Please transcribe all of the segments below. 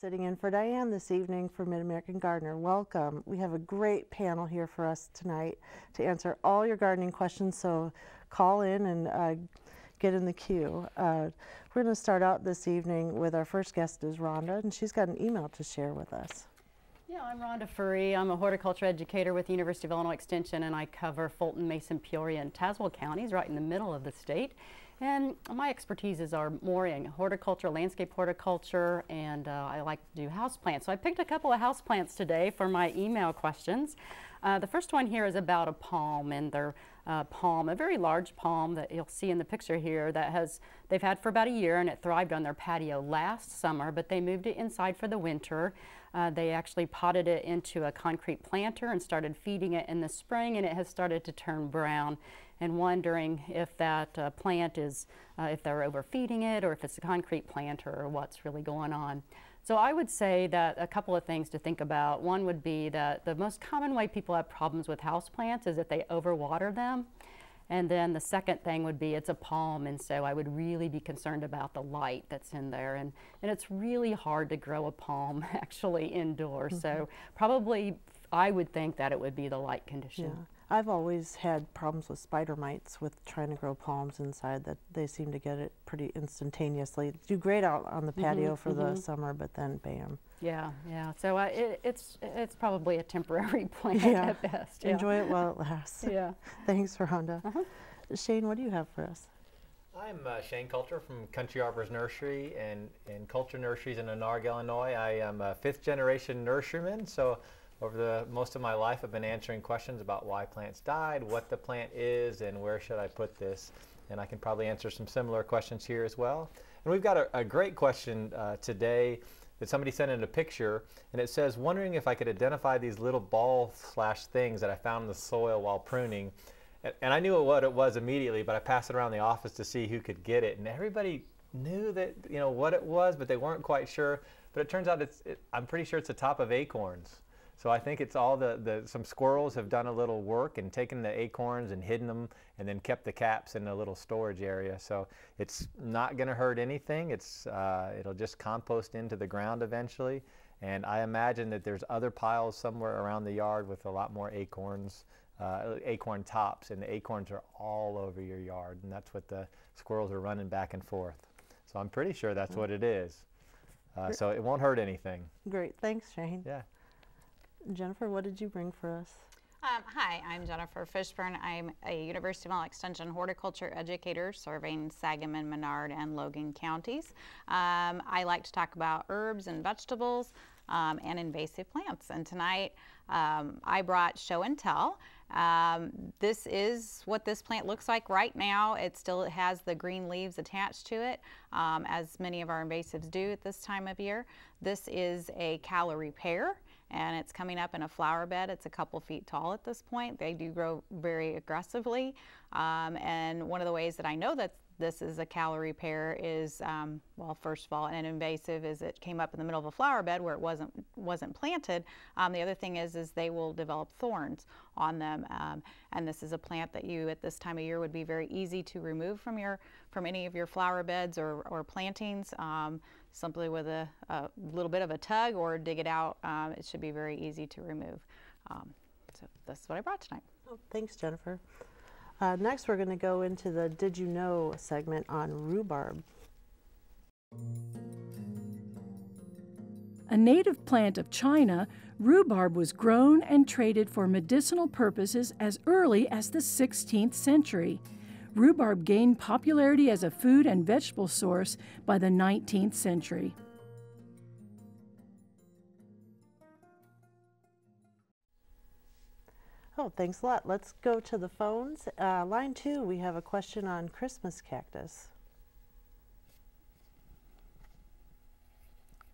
Sitting in for Dianne this evening for Mid American Gardener. Welcome. We have a great panel here for us tonight to answer all your gardening questions, so call in and uh, get in the queue. Uh, we're going to start out this evening with our first guest is Rhonda, and she's got an email to share with us. Yeah, I'm Rhonda Ferree. I'm a horticulture educator with the University of Illinois Extension, and I cover Fulton, Mason, Peoria, and Tazewell counties right in the middle of the state. And my expertises are more in horticulture, landscape horticulture, and uh, I like to do houseplants. So I picked a couple of houseplants today for my email questions. Uh, the first one here is about a palm and their uh, palm, a very large palm that you'll see in the picture here that has they've had for about a year and it thrived on their patio last summer, but they moved it inside for the winter. Uh, they actually potted it into a concrete planter and started feeding it in the spring and it has started to turn brown and wondering if that uh, plant is, uh, if they're overfeeding it or if it's a concrete plant or what's really going on. So I would say that a couple of things to think about. One would be that the most common way people have problems with houseplants is that they overwater them. And then the second thing would be it's a palm, and so I would really be concerned about the light that's in there. And, and it's really hard to grow a palm actually indoors. Mm -hmm. So probably I would think that it would be the light condition. Yeah. I've always had problems with spider mites with trying to grow palms inside that they seem to get it pretty instantaneously. Do great out on the patio mm -hmm, for mm -hmm. the mm-hmm. summer, but then bam. Yeah, yeah. So uh, it, it's it's probably a temporary plant yeah. at best. Yeah. Enjoy it while it lasts. yeah. Thanks, Rhonda. Uh -huh. Shane, what do you have for us? I'm uh, Shane Cultra from Country Arbors Nursery and, and Cultra Nurseries in Menards, Illinois. I am a fifth generation nurseryman, so over the most of my life, I've been answering questions about why plants died, what the plant is, and where should I put this. And I can probably answer some similar questions here as well. And we've got a, a great question uh, today that somebody sent in a picture, and it says, wondering if I could identify these little ball slash things that I found in the soil while pruning. And, and I knew what it was immediately, but I passed it around the office to see who could get it. And everybody knew that, you know, what it was, but they weren't quite sure. But it turns out it's, it, I'm pretty sure it's the top of acorns. So I think it's all the, the, some squirrels have done a little work and taken the acorns and hidden them and then kept the caps in a little storage area. So it's not going to hurt anything. It's, uh, it'll just compost into the ground eventually. And I imagine that there's other piles somewhere around the yard with a lot more acorns, uh, acorn tops, and the acorns are all over your yard. And that's what the squirrels are running back and forth. So I'm pretty sure that's what it is. Uh, so it won't hurt anything. Great. Thanks, Shane. Yeah. Jennifer, what did you bring for us? Um, hi, I'm Jennifer Fishburn. I'm a University of Illinois Extension horticulture educator serving Sangamon, Menard, and Logan counties. Um, I like to talk about herbs and vegetables um, and invasive plants. And tonight um, I brought show and tell. Um, this is what this plant looks like right now. It still has the green leaves attached to it, um, as many of our invasives do at this time of year. This is a Callery pear and it's coming up in a flower bed. It's a couple feet tall at this point. They do grow very aggressively. Um, and one of the ways that I know that this is a Callery pear is, um, well, first of all, an invasive is it came up in the middle of a flower bed where it wasn't wasn't planted. Um, the other thing is, is they will develop thorns on them, um, and this is a plant that you at this time of year would be very easy to remove from your from any of your flower beds or, or plantings. Simply with a, a, little bit of a tug or dig it out. Um, it should be very easy to remove. Um, so that's what I brought tonight. Oh, thanks, Jennifer. Uh, next, we're going to go into the Did You Know segment on rhubarb. A native plant of China, rhubarb was grown and traded for medicinal purposes as early as the 16th century rhubarb gained popularity as a food and vegetable source by the 19th century. Oh, thanks a lot. Let's go to the phones. Uh, line two, we have a question on Christmas cactus.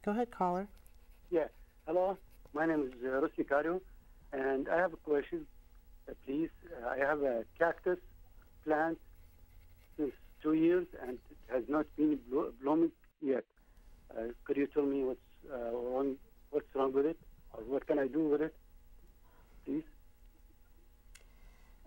Go ahead, caller. Yeah. Hello. My name is uh, Rossi and I have a question. Uh, please, uh, I have a cactus plant since two years and it has not been blooming yet. Uh, could you tell me what's uh, wrong? What's wrong with it, or what can I do with it, please?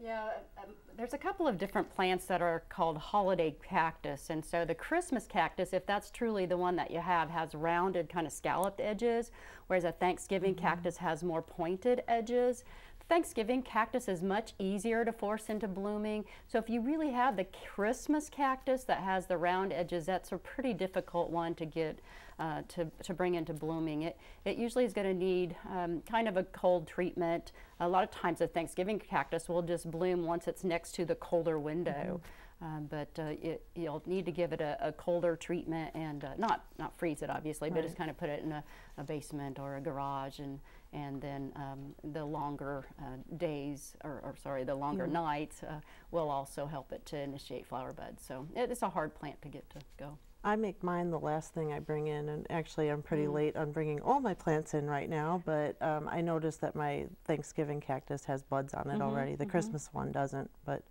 Yeah, um, there's a couple of different plants that are called holiday cactus. And so the Christmas cactus, if that's truly the one that you have, has rounded kind of scalloped edges, whereas a Thanksgiving cactus has more pointed edges. Thanksgiving cactus is much easier to force into blooming. So if you really have the Christmas cactus that has the round edges, that's a pretty difficult one to get uh, to, to bring into blooming. It, it usually is going to need um, kind of a cold treatment. A lot of times a Thanksgiving cactus will just bloom once it's next to the colder window. Um, but uh, it, you'll need to give it a, a colder treatment and uh, not not freeze it obviously, but just kind of put it in a, a basement or a garage and and then um, the longer uh, days or, or sorry the longer nights uh, will also help it to initiate flower buds. So it, it's a hard plant to get to go. I make mine the last thing I bring in, and actually I'm pretty late on bringing all my plants in right now, but um, I noticed that my Thanksgiving cactus has buds on it already. The Christmas one doesn't, but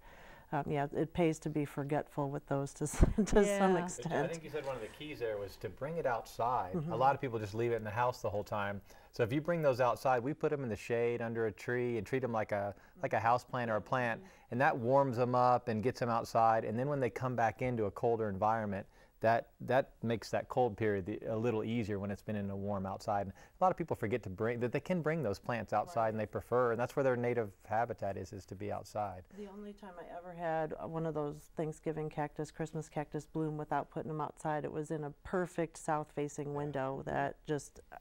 um, yeah, it pays to be forgetful with those to, s- to some extent. I think you said one of the keys there was to bring it outside. A lot of people just leave it in the house the whole time. So if you bring those outside, we put them in the shade under a tree and treat them like a like a house plant or a plant, and that warms them up and gets them outside. And then when they come back into a colder environment, that that makes that cold period the, a little easier when it's been in a warm outside. And a lot of people forget to bring that they can bring those plants outside, and they prefer, and that's where their native habitat is, is to be outside. The only time I ever had uh, one of those Thanksgiving cactus, Christmas cactus bloom without putting them outside, it was in a perfect south-facing window that just uh,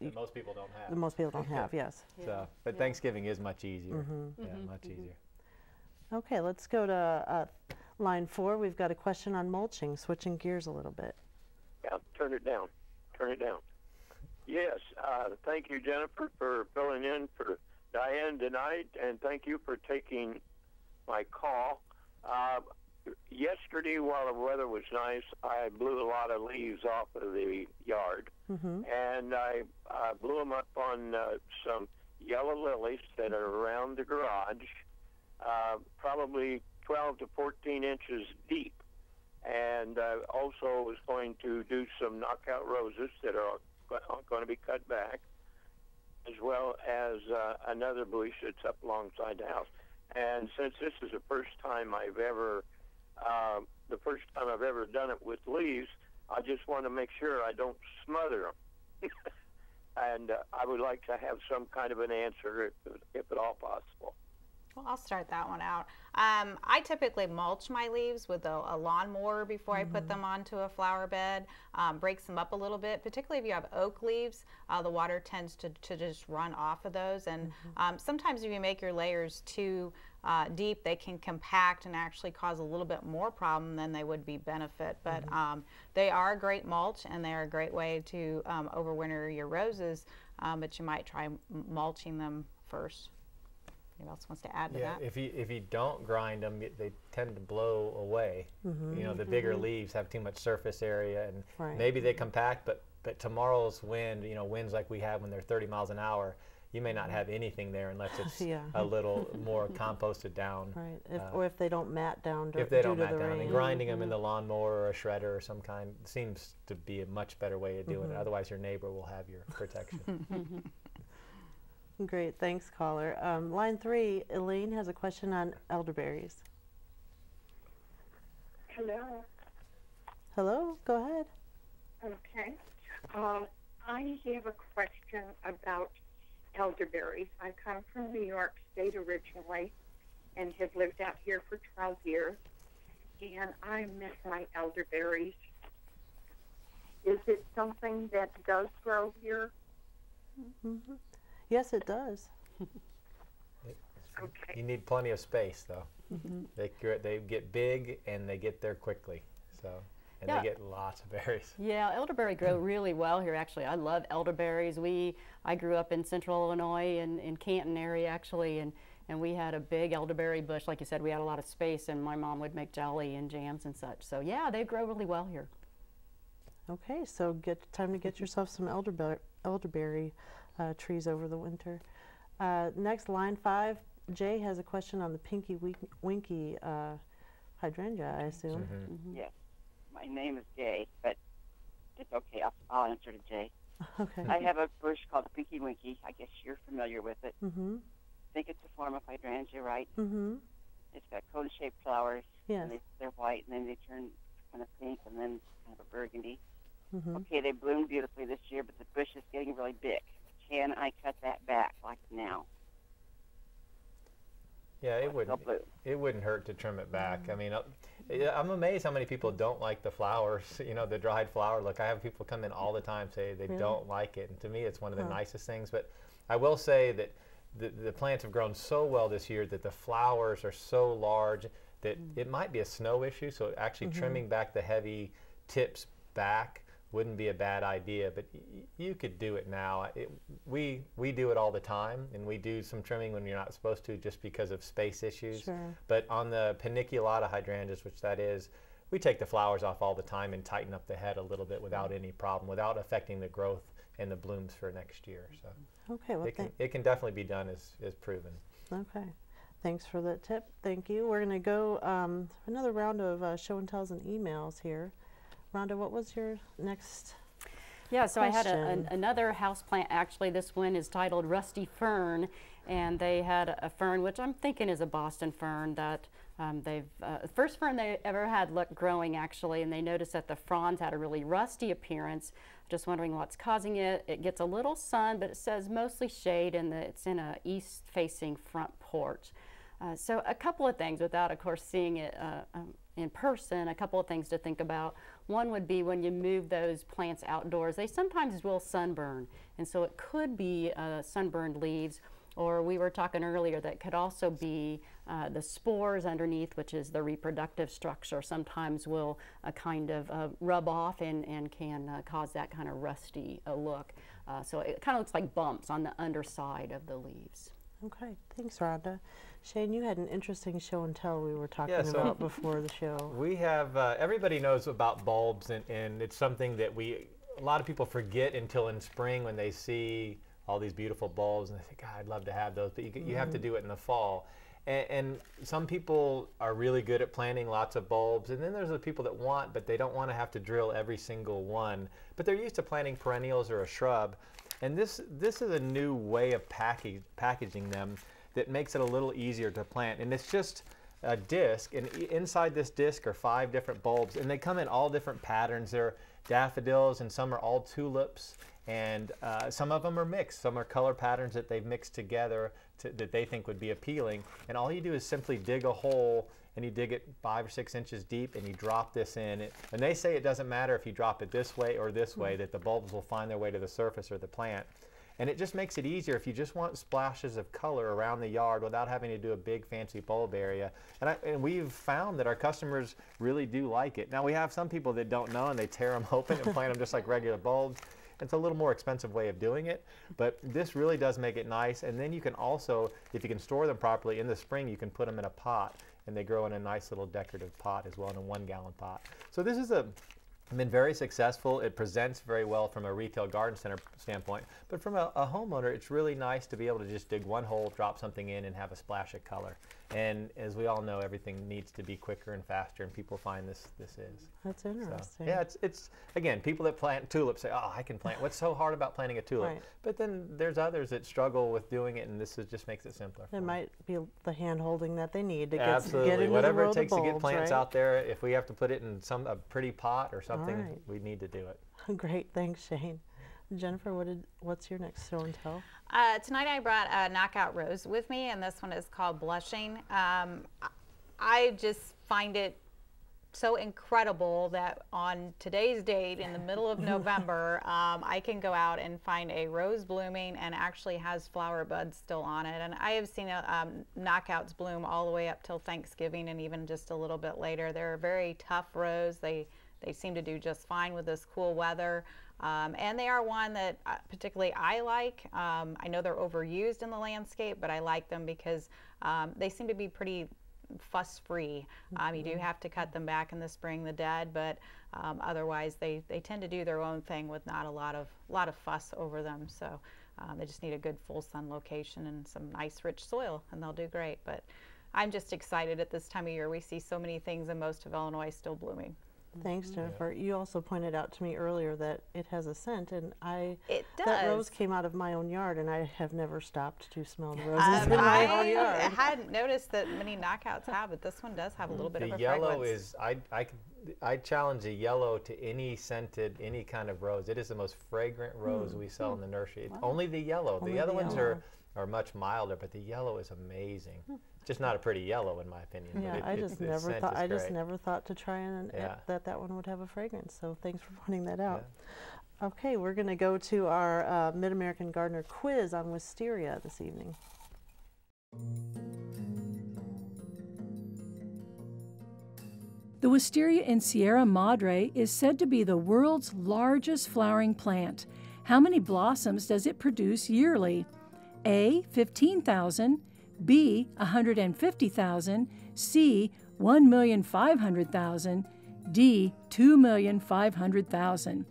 That most people don't have. that most people don't have. Yes. So, but Thanksgiving is much easier. Mm-hmm. Yeah, much easier. Okay, let's go to uh, line four. We've got a question on mulching. Switching gears a little bit. Yeah, turn it down. Turn it down. Yes, uh, thank you, Jennifer, for filling in for Dianne tonight, and thank you for taking my call. Uh, yesterday, while the weather was nice, I blew a lot of leaves off of the yard, and I uh, blew them up on uh, some yellow lilies that are around the garage, uh, probably 12 to 14 inches deep and uh, also was going to do some knockout roses that are going to be cut back, as well as uh, another bush that's up alongside the house. And since this is the first time I've ever, uh, the first time I've ever done it with leaves, I just want to make sure I don't smother them. and uh, I would like to have some kind of an answer, if, if at all possible. Well, I'll start that one out. Um, I typically mulch my leaves with a, a lawnmower before I put them onto a flower bed. Um, breaks them up a little bit, particularly if you have oak leaves. Uh, the water tends to, to just run off of those, and um, sometimes if you make your layers too uh, deep, they can compact and actually cause a little bit more problem than they would be benefit. But um, they are a great mulch, and they are a great way to um, overwinter your roses. Um, but you might try m- mulching them first. Anyone else wants to add to Yeah, that? if you if you don't grind them, they tend to blow away. Mm-hmm. You know, the bigger mm-hmm. leaves have too much surface area, and Right. maybe they compact. But but tomorrow's wind, you know, winds like we have when they're 30 miles an hour, you may not have anything there unless it's Yeah. a little more composted down. Right. If, uh, or if they don't mat down dur- Uh, If they due don't to mat the down, rain. and grinding them in mm-hmm. the lawnmower or a shredder or some kind seems to be a much better way of doing it. Otherwise, your neighbor will have your protection. Great. Thanks, caller. Um, line three, Elaine has a question on elderberries. Hello. Hello. Go ahead. Okay. Uh, I have a question about elderberries. I come from New York State originally and have lived out here for 12 years, and I miss my elderberries. Is it something that does grow here? Yes, it does. Okay. You need plenty of space, though. Mm-hmm. They gr- they get big and they get there quickly. So, and Yeah. they get lots of berries. Yeah, elderberry grow really well here. Actually, I love elderberries. We I grew up in Central Illinois in, in Canton area actually, and and we had a big elderberry bush. Like you said, we had a lot of space, and my mom would make jelly and jams and such. So yeah, they grow really well here. Okay, so get time to get yourself some elderberry, elderberry uh, trees over the winter. Uh, next, line five, Jay has a question on the pinky winky uh, hydrangea, I assume. Mm-hmm. Yes. My name is Jay, but it's okay. I'll, I'll answer to Jay. Okay. I have a bush called Pinky Winky. I guess you're familiar with it. Mm-hmm. I think it's a form of hydrangea, right? Mm-hmm. It's got cone-shaped flowers. Yes. And they, they're white, and then they turn kind of pink, and then kind of a burgundy. hmm Okay, they bloomed beautifully this year, but the bush is getting really big. Can I cut that back like now? Yeah, it wouldn't. It wouldn't hurt to trim it back. I mean, uh, I'm amazed how many people don't like the flowers. You know, the dried flower look. I have people come in all the time say they Really? don't like it, and to me, it's one of the Huh. nicest things. But I will say that the, the plants have grown so well this year that the flowers are so large that it might be a snow issue. So actually, trimming back the heavy tips back wouldn't be a bad idea. But you could do it now. It, we we do it all the time, and we do some trimming when you're not supposed to, just because of space issues. Sure. But on the paniculata hydrangeas, which that is, we take the flowers off all the time and tighten up the head a little bit without any problem, without affecting the growth and the blooms for next year. So Okay, well, it can it can definitely be done as, as proven. okay. Thanks for that tip. Thank you. We're going to go um, another round of uh, show and tells and emails here. Rhonda, what was your next? Yeah, so I had a, an, another house plant. Actually, this one is titled Rusty Fern, and they had a, a fern which I'm thinking is a Boston fern that um, they've uh, first fern they ever had luck growing actually, and they noticed that the fronds had a really rusty appearance. Just wondering what's causing it. It gets a little sun, but it says mostly shade, and it's in a east-facing front porch. Uh, so a couple of things, without of course seeing it uh, um, in person, a couple of things to think about. One would be when you move those plants outdoors, they sometimes will sunburn, and so it could be uh, sunburned leaves. Or we were talking earlier that could also be uh, the spores underneath, which is the reproductive structure. Sometimes will uh, kind of uh, rub off and, and can uh, cause that kind of rusty uh, look. So it kind of looks like bumps on the underside of the leaves. Okay, thanks, Rhonda. Shane, you had an interesting show and tell we were talking Yeah, so- about before the show. We have uh, everybody knows about bulbs, and, and it's something that we a lot of people forget until in spring when they see all these beautiful bulbs and they think, God, I'd love to have those, but you, you have to do it in the fall. And, and some people are really good at planting lots of bulbs, and then there's the people that want, but they don't want to have to drill every single one. But they're used to planting perennials or a shrub, and this this is a new way of package, packaging them that makes it a little easier to plant. And it's just a disc, and inside this disc are five different bulbs, and they come in all different patterns. They're daffodils, and some are all tulips, and uh, some of them are mixed. Some are color patterns that they've mixed together to, that they think would be appealing. And all you do is simply dig a hole, and you dig it five or six inches deep, and you drop this in. It, and they say it doesn't matter if you drop it this way or this way, hmm. that the bulbs will find their way to the surface or the plant. And it just makes it easier if you just want splashes of color around the yard without having to do a big fancy bulb area. And, I, and we've found that our customers really do like it. Now we have some people that don't know and they tear them open and plant them just like regular bulbs. It's a little more expensive way of doing it, but this really does make it nice. And then you can also, if you can store them properly in the spring, you can put them in a pot and they grow in a nice little decorative pot as well in a one gallon pot. So this is a been very successful. It presents very well from a retail garden center standpoint, but from a, a homeowner, it's really nice to be able to just dig one hole, drop something in, and have a splash of color. And as we all know, everything needs to be quicker and faster, and people find this this is. That's So, interesting. yeah, it's it's again, people that plant tulips say, "Oh, I can plant." What's so hard about planting a tulip? Right. But then there's others that struggle with doing it, and this is, just makes it simpler. It might be the hand holding that they need to get, Absolutely. get into Whatever the it takes of to get plants right? out there, if we have to put it in some a pretty pot or something, right. we need to do it. Great, thanks, Shane. Jennifer, what did, what's your next show and tell? Uh, tonight I brought a knockout rose with me, and this one is called Blushing. Um, I- just find it so incredible that on today's date, in the middle of November, um, I can go out and find a rose blooming and actually has flower buds still on it. And I have seen uh, um, knockouts bloom all the way up till Thanksgiving and even just a little bit later. They're a very tough rose. They they seem to do just fine with this cool weather. Um, and they are one that uh, particularly I like. Um, I know they're overused in the landscape, but I like them because um, they seem to be pretty fuss free. Um, you do have to cut them back in the spring, the dead, but um, otherwise they, they tend to do their own thing with not a lot of lot of fuss over them. So um, they just need a good full sun location and some nice rich soil, and they'll do great. But I'm just excited at this time of year. We see so many things in most of Illinois still blooming. Thanks, mm-hmm. Jennifer. You also pointed out to me earlier that it has a scent, and I It that rose came out of my own yard, and I have never stopped to smell the roses Um, in my I own yard. hadn't noticed that many knockouts have, but this one does have a little bit The of a yellow fragrance. is I I I challenge the yellow to any scented any kind of rose. It is the most fragrant hmm. rose we sell in the nursery. It's Only the yellow. Only the other the ones yellow. are are much milder, but the yellow is amazing. It's just not a pretty yellow in my opinion. but Yeah, it- I it- just the never thought I just never thought to try and Yeah. that that one would have a fragrance. So thanks for pointing that out. Okay, we're going to go to our uh, Mid American Gardener quiz on wisteria this evening. The wisteria in Sierra Madre is said to be the world's largest flowering plant. How many blossoms does it produce yearly? A. 15,000, B. 150,000, C. 1,500,000, D. 2,500,000.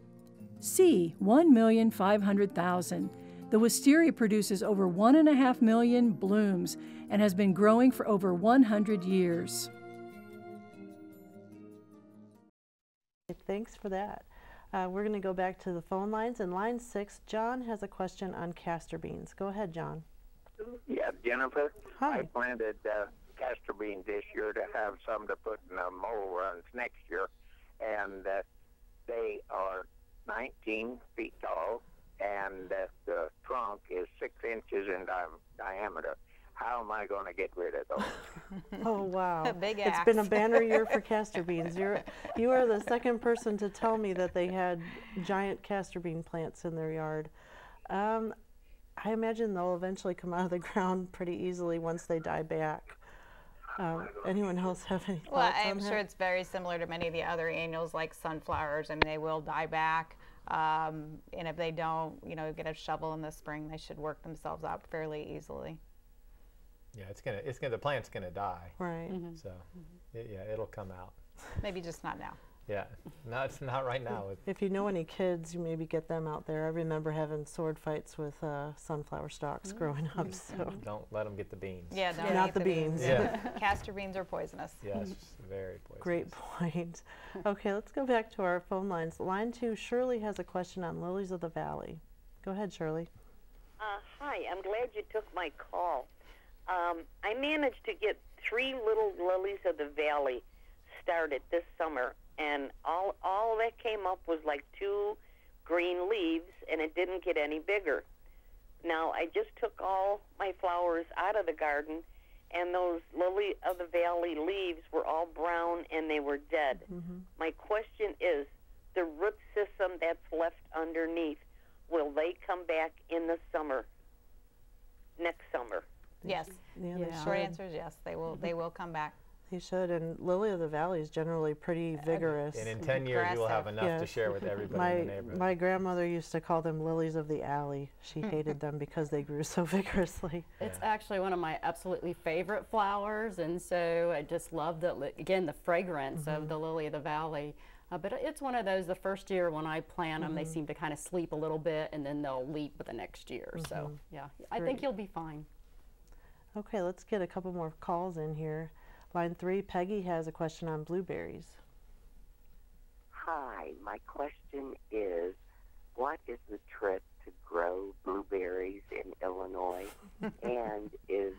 C. 1,500,000. The wisteria produces over 1.5 million blooms and has been growing for over 100 years. Thanks for that. Uh, we're going to go back to the phone lines. And line six, John has a question on castor beans. Go ahead, John. Yeah, Jennifer. Hi. I planted uh, castor beans this year to have some to put in the mole runs next year, and uh, they are 19 feet tall, and uh, the trunk is six inches in di- diameter. How am I going to get rid of those? Oh wow! A big It's been a banner year for castor beans. You're you are the second person to tell me that they had giant castor bean plants in their yard. Um, I imagine they'll eventually come out of the ground pretty easily once they die back. Um, anyone else have any thoughts Well, I'm on sure that? it's very similar to many of the other annuals like sunflowers. I mean, they will die back. Um, and if they don't, you know, get a shovel in the spring, they should work themselves out fairly easily. Yeah, it's gonna it's gonna the plant's gonna die. Right. So it, yeah, it'll come out. Maybe just not now. Yeah, no, it's not right now. If you know any kids, you maybe get them out there. I remember having sword fights with uh, sunflower stalks growing up. So Don't let them get the beans. Yeah, don't Not eat the beans. Yeah. Castor beans are poisonous. Yes, very poisonous. Great point. Okay, let's go back to our phone lines. Line two, Shirley has a question on lilies of the valley. Go ahead, Shirley. Uh, hi, I'm glad you took my call. Um, I managed to get three little lilies of the valley started this summer, and all all that came up was like two green leaves, and it didn't get any bigger. Now I just took all my flowers out of the garden, and those lily of the valley leaves were all brown and they were dead. Mm-hmm. My question is, the root system that's left underneath, will they come back in the summer? Next summer. Yes. Yeah, they Short answer is yes. They will. They will come back. They should. And lily of the valley is generally pretty vigorous. And in 10 years, you will have Aggressive. enough to share with everybody my in the neighborhood. my grandmother used to call them lilies of the alley. She hmm. hated them because they grew so vigorously. It's actually one of my absolutely favorite flowers, and so I just love the again the fragrance of mm-hmm. the lily of the valley. Uh, but it's one of those. The first year when I plant them, they mm-hmm. seem to kind of sleep a little bit, and then they'll leap the next year. So mm-hmm. yeah, I Great. think you'll be fine. Okay, let's get a couple more calls in here. Line three, Peggy has a question on blueberries. Hi, my question is what is the trick to grow blueberries in Illinois? and is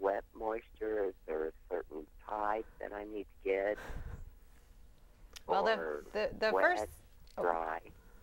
wet moisture, is there a certain type that I need to get? Well, the or the, the wet, first oh, dry?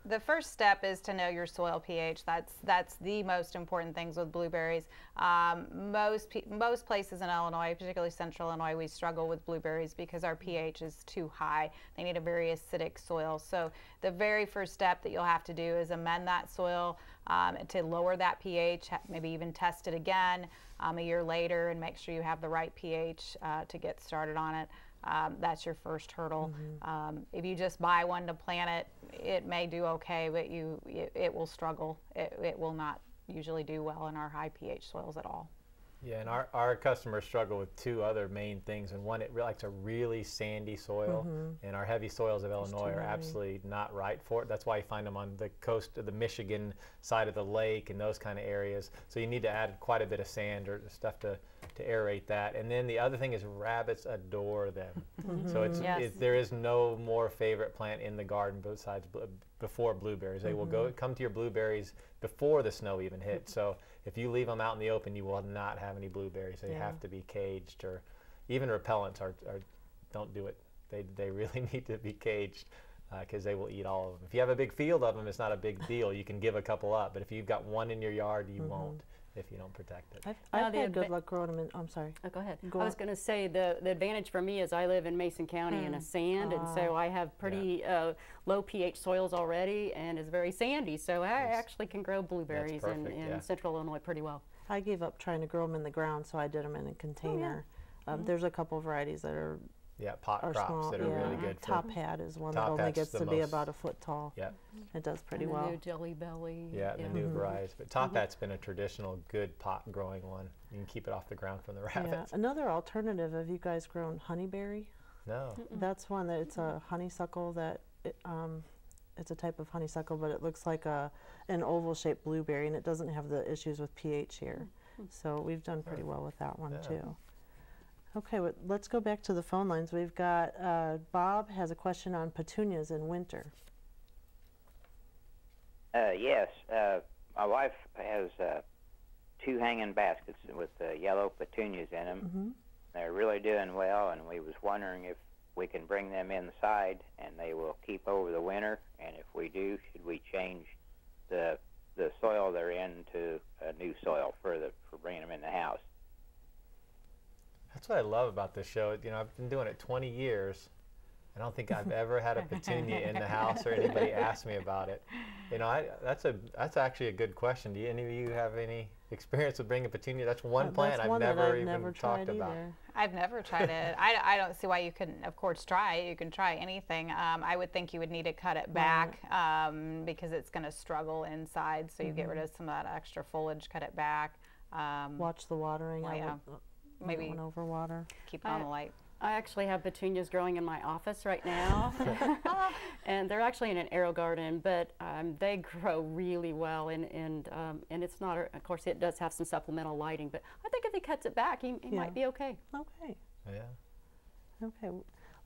The first step is to know your soil pH. That's that's the most important things with blueberries. Um, most most places in Illinois, particularly Central Illinois, we struggle with blueberries because our pH is too high. They need a very acidic soil. So the very first step that you'll have to do is amend that soil um, to lower that pH. Maybe even test it again um, a year later and make sure you have the right pH uh, to get started on it. Um, that's your first hurdle. Um, if you just buy one to plant it, it may do okay, but you it, it will struggle. It, it will not usually do well in our high pH soils at all. Yeah, and our, our customers struggle with two other main things. And one, it likes a really sandy soil, and our heavy soils of Illinois are absolutely not right for it. That's why you find them on the coast of the Michigan side of the lake and those kind of areas. So you need to add quite a bit of sand or stuff to to aerate that. And then the other thing is rabbits adore them. So it's, Yes. it, there is no more favorite plant in the garden besides bl- before blueberries. They will go come to your blueberries before the snow even hits. So if you leave them out in the open, you will not have any blueberries. They Yeah. have to be caged or even repellents are, are don't do it. They, they really need to be caged uh, because they will eat all of them. If you have a big field of them, it's not a big deal. You can give a couple up. But if you've got one in your yard, you mm-hmm. won't if you don't protect it. I've, Now I've had good adva- luck growing them in. I'm sorry. Oh, go ahead. Go I was going to say the, the advantage for me is I live in Mason County in a sand, and so I have pretty uh, low pH soils already, and it's very sandy. So I Yes. actually can grow blueberries in, perfect, in yeah. central Illinois pretty well. I gave up trying to grow them in the ground, so I did them in a container. Um, There's a couple varieties that are, Yeah, pot are crops small. that are yeah. really good for. Top hat is one that only gets the to be about a foot tall. Yeah, It does pretty and the well. new Jelly Belly. yeah, the new Mhm. varieties. But top hat's been a traditional good pot growing one. You can keep it off the ground from the rabbits. Yeah. Another alternative, have you guys grown honeyberry? No. That's one that it's a honeysuckle that it, um, it's a type of honeysuckle, but it looks like a an oval shaped blueberry, and it doesn't have the issues with pH here. So we've done pretty well with that one Yeah. too. Okay, well, let's go back to the phone lines. We've got uh, Bob has a question on petunias in winter. Uh, yes, uh, my wife has uh, two hanging baskets with uh, yellow petunias in them. hmm They're really doing well, and we was wondering if we can bring them inside and they will keep over the winter. And if we do, should we change the the soil they're in to a new soil for the for bringing them in the house? That's what I love about this show. You know, I've been doing it 20 years. I don't think I've ever had a petunia in the house or anybody asked me about it. You know, I, that's a that's actually a good question. Do you, any of you have any experience with bringing a petunia? That's one Uh, plant that's I've never I've even never talked about. either. I've never tried it. I, I don't see why you couldn't, of course, try it. You can try anything. Um, I would think you would need to cut it back um, because it's going to struggle inside. So you get rid of some of that extra foliage, cut it back. Um, Watch the watering. Well, I yeah. Would, Maybe one over water. keep it on I- the light. I actually have petunias growing in my office right now, and they're actually in an AeroGarden, but um, they grow really well, and and um, and it's not. A, of course, it does have some supplemental lighting, but I think if he cuts it back, he, he Yeah. might be okay. Okay. Yeah. Okay,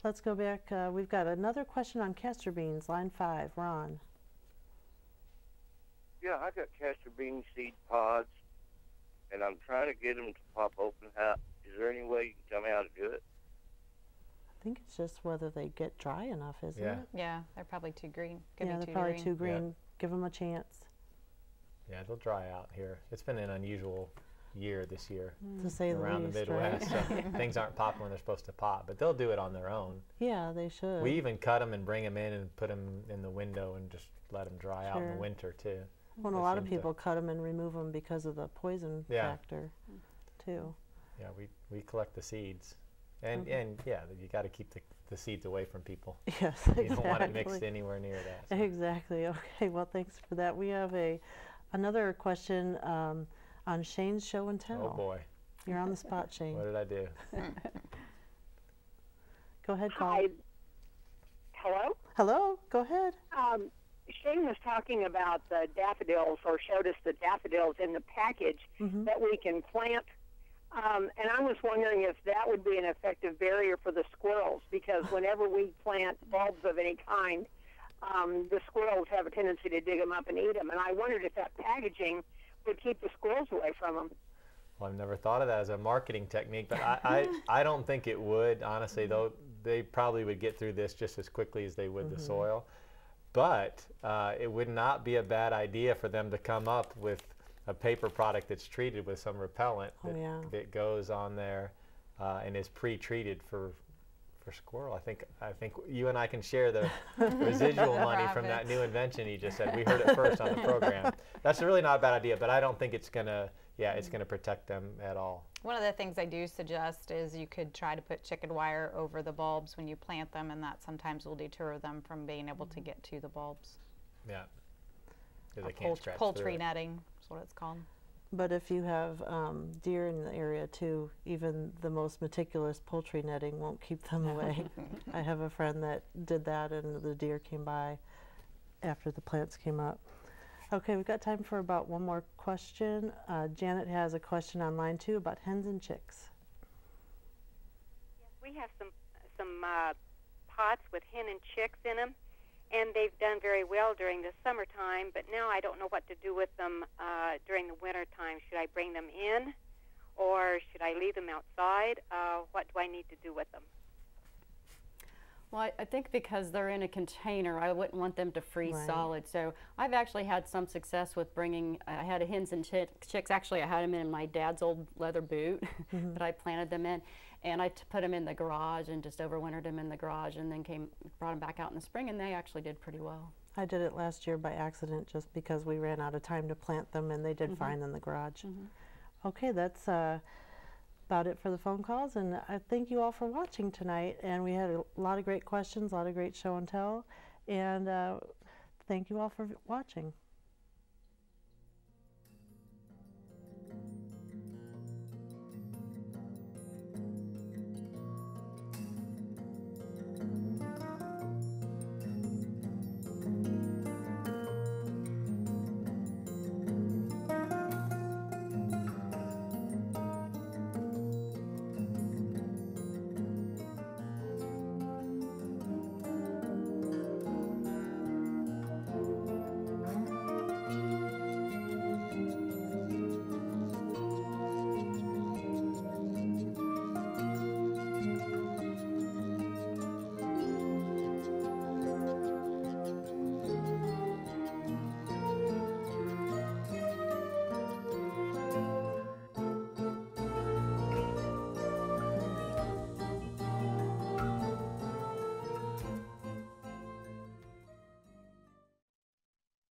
let's go back. Uh, we've got another question on castor beans, line five. Ron. Yeah, I got castor bean seed pods, and I'm trying to get them to pop open. How is there any way you can tell me how to do it? I think it's just whether they get dry enough, isn't Yeah. it? Yeah, they're probably too green. Could yeah, be they're too probably green. too green. Give them a chance, Yeah, they'll dry out here. It's been an unusual year this year mm. to say the around least, the Midwest. right? So things aren't popping when they're supposed to pop, but they'll do it on their own. yeah, they should. We even cut them and bring them in and put them in the window and just let them dry out in the winter too. Well, and a lot of people cut them and remove them because of the poison Yeah. factor, too. Yeah, we, we collect the seeds, and Okay. and yeah, you got to keep the, the seeds away from people. Yes, You don't want it mixed anywhere near that. so. Exactly. Okay. Well, thanks for that. We have a another question um, on Shane's show and tell. Oh boy, You're on the spot, Shane. what did I do? Go ahead, call. Hi. Hello? Hello. Go ahead. Um, Shane was talking about the daffodils, or showed us the daffodils in the package Mhm. that we can plant. Um, and I was wondering if that would be an effective barrier for the squirrels, because whenever we plant bulbs of any kind, um, the squirrels have a tendency to dig them up and eat them. And I wondered if that packaging would keep the squirrels away from them. Well, I've never thought of that as a marketing technique, but I, I, I don't think it would. Honestly, though, they probably would get through this just as quickly as they would the soil. But uh, it would not be a bad idea for them to come up with a paper product that's treated with some repellent Oh, that, yeah. that goes on there uh, and is pre-treated for for squirrel. I think I think you and I can share the residual money from that new invention he just said. We heard it first on the program. That's really not a bad idea, but I don't think it's gonna yeah it's gonna protect them at all. One of the things I do suggest is you could try to put chicken wire over the bulbs when you plant them, and that sometimes will deter them from being able to mm-hmm. get to the bulbs. Yeah. 'Cause Or they can't poult- scratch poultry netting is what it's called. But if you have um, deer in the area too, even the most meticulous poultry netting won't keep them away. I have a friend that did that, and the deer came by after the plants came up. Okay, we've got time for about one more question. Uh, Janet has a question online too about hens and chicks. We have some some uh, pots with hen and chicks in them, and they've done very well during the summertime. But now I don't know what to do with them uh, during the winter time. Should I bring them in, or should I leave them outside? Uh, what do I need to do with them? Well, I, I think because they're in a container, I wouldn't want them to freeze Right. solid. So I've actually had some success with bringing, I had a hens and chicks. Actually, I had them in my dad's old leather boot Mhm. that I planted them in. And I t- put them in the garage and just overwintered them in the garage and then came, brought them back out in the spring and they actually did pretty well. I did it last year by accident just because we ran out of time to plant them and they did Mhm. fine in the garage. Mhm. Okay, that's uh, about it for the phone calls. And I thank you all for watching tonight. And we had a lot of great questions, a lot of great show and tell. And uh, thank you all for watching.